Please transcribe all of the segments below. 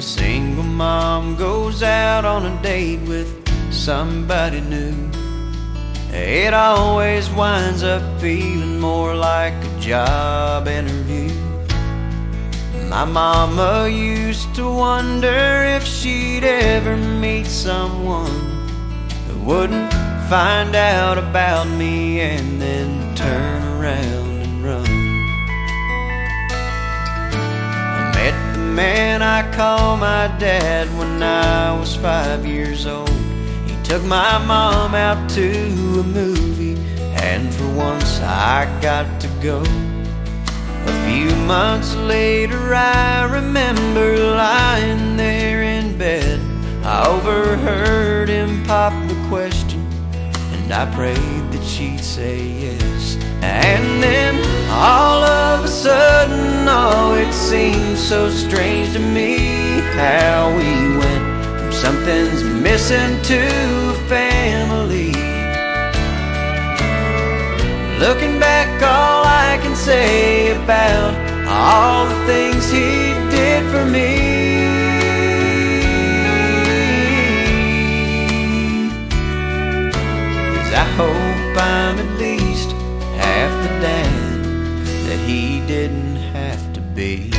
single mom goes out on a date with somebody new. It always winds up feeling more like a job interview. My mama used to wonder if she'd ever meet someone who wouldn't find out about me and then turn around man I call my dad when I was five years old. He took my mom out to a movie, and for once I got to go. A few months later, I remember lying there in bed. I overheard him pop the question, and I prayed that she'd say yes. And then, all of a sudden, it seems so strange to me how we went from something's missing to family. Looking back, all I can say about all the things he did for me be.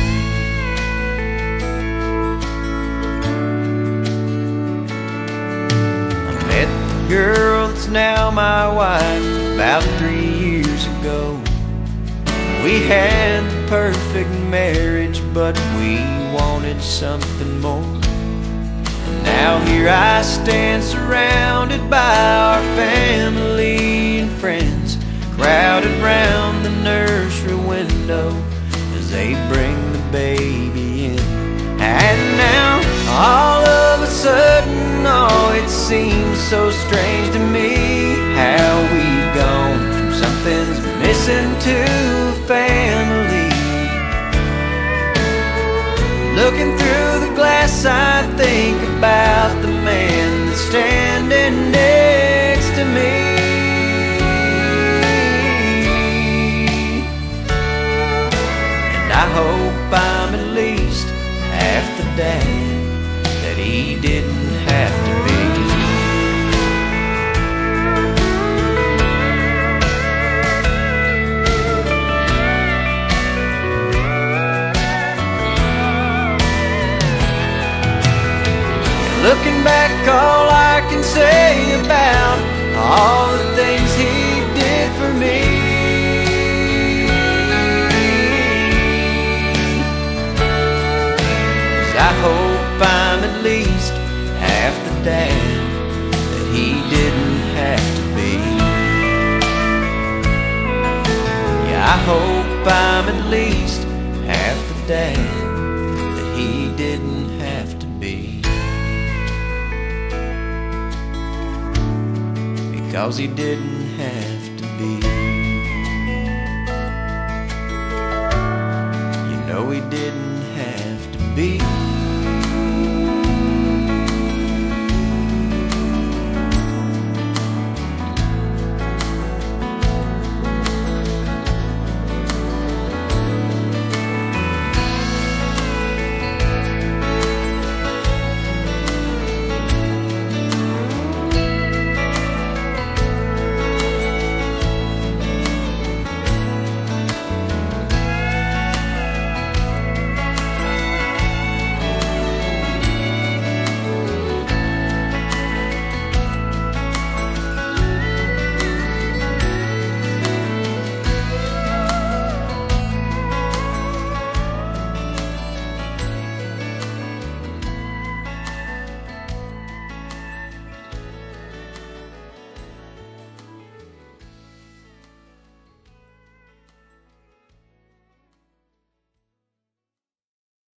I met the girl that's now my wife about three years ago. We had the perfect marriage, but we wanted something more. And now here I stand surrounded by our family and friends, crowded seems so strange to me how we've gone from something's missing to family. Looking through the glass, I think about the man that's standing next to me. And I hope I'm at least half the dad Looking back, all I can say about all the things he did for me is I hope I'm at least half the dad that he didn't have to be. Yeah, I hope I'm at least half the dad that he didn't cause he didn't have to be. You know he didn't have to be.